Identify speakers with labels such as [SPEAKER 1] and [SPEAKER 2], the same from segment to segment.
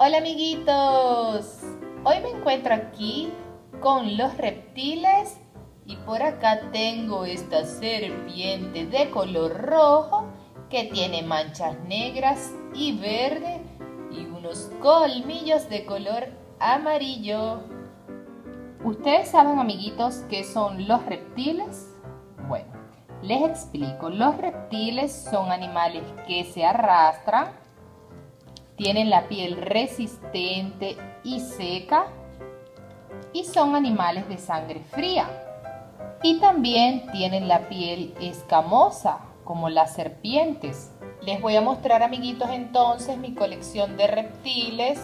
[SPEAKER 1] Hola amiguitos, hoy me encuentro aquí con los reptiles y por acá tengo esta serpiente de color rojo que tiene manchas negras y verde y unos colmillos de color amarillo. ¿Ustedes saben amiguitos qué son los reptiles? Bueno, les explico. Los reptiles son animales que se arrastran tienen la piel resistente y seca y son animales de sangre fría. Y también tienen la piel escamosa, como las serpientes. Les voy a mostrar, amiguitos, entonces mi colección de reptiles.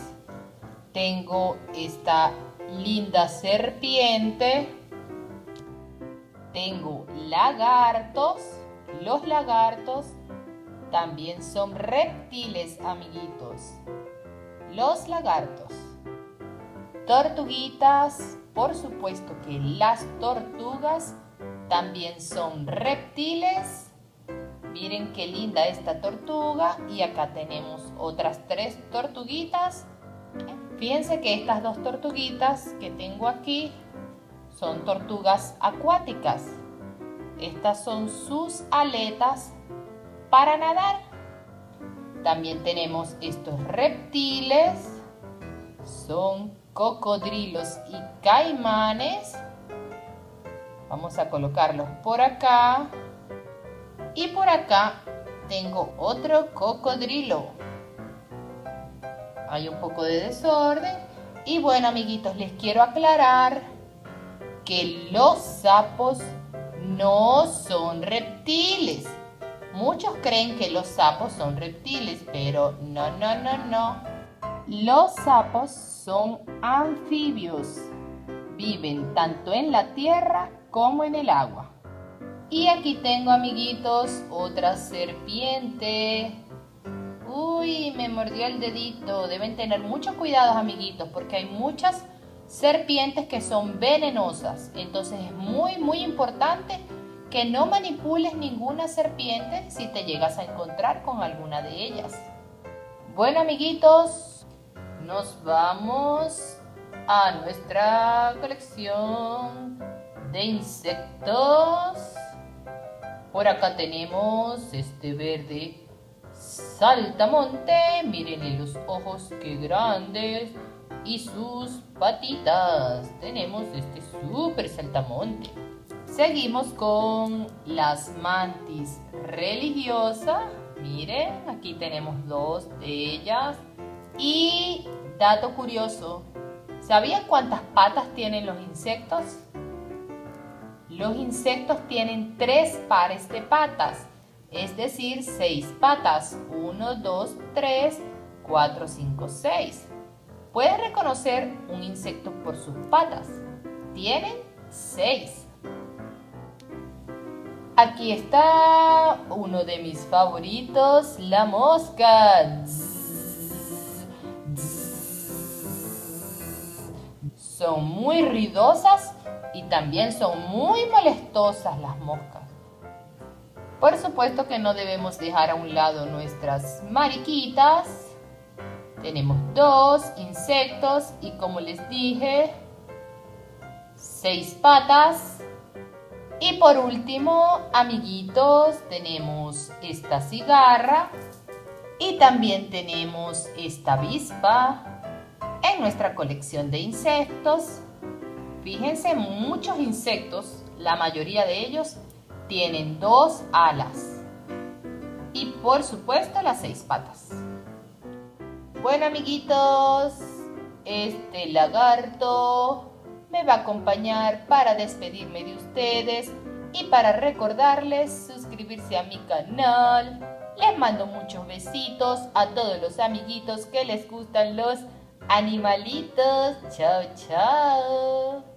[SPEAKER 1] Tengo esta linda serpiente. Tengo lagartos. Los lagartos también son reptiles, amiguitos. Los lagartos. Tortuguitas. Por supuesto que las tortugas también son reptiles. Miren qué linda esta tortuga. Y acá tenemos otras tres tortuguitas. Fíjense que estas dos tortuguitas que tengo aquí son tortugas acuáticas. Estas son sus aletas para nadar. También tenemos estos reptiles, son cocodrilos y caimanes. Vamos a colocarlos por acá. Y por acá tengo otro cocodrilo. Hay un poco de desorden. Y bueno, amiguitos, les quiero aclarar que los sapos no son reptiles. Muchos creen que los sapos son reptiles, pero no, no, no, no. Los sapos son anfibios. Viven tanto en la tierra como en el agua. Y aquí tengo, amiguitos, otra serpiente. Uy, me mordió el dedito. Deben tener mucho cuidado, amiguitos, porque hay muchas serpientes que son venenosas. Entonces es muy, muy importante que no manipules ninguna serpiente si te llegas a encontrar con alguna de ellas. Bueno amiguitos, nos vamos a nuestra colección de insectos. Por acá tenemos este verde saltamonte. Miren los ojos que grandes y sus patitas. Tenemos este super saltamonte. Seguimos con las mantis religiosas. Miren, aquí tenemos dos de ellas. Y dato curioso, ¿sabían cuántas patas tienen los insectos? Los insectos tienen tres pares de patas, es decir, seis patas. Uno, dos, tres, cuatro, cinco, seis. Puedes reconocer un insecto por sus patas. Tienen seis. Aquí está uno de mis favoritos, la mosca. Son muy ruidosas y también son muy molestosas las moscas. Por supuesto que no debemos dejar a un lado nuestras mariquitas. Tenemos dos insectos y como les dije, seis patas y por último, amiguitos, tenemos esta cigarra y también tenemos esta avispa en nuestra colección de insectos. Fíjense, muchos insectos, la mayoría de ellos, tienen dos alas y por supuesto las seis patas. Bueno amiguitos, este lagarto me va a acompañar para despedirme de ustedes y para recordarles suscribirse a mi canal. Les mando muchos besitos a todos los amiguitos que les gustan los animalitos. Chao, chao.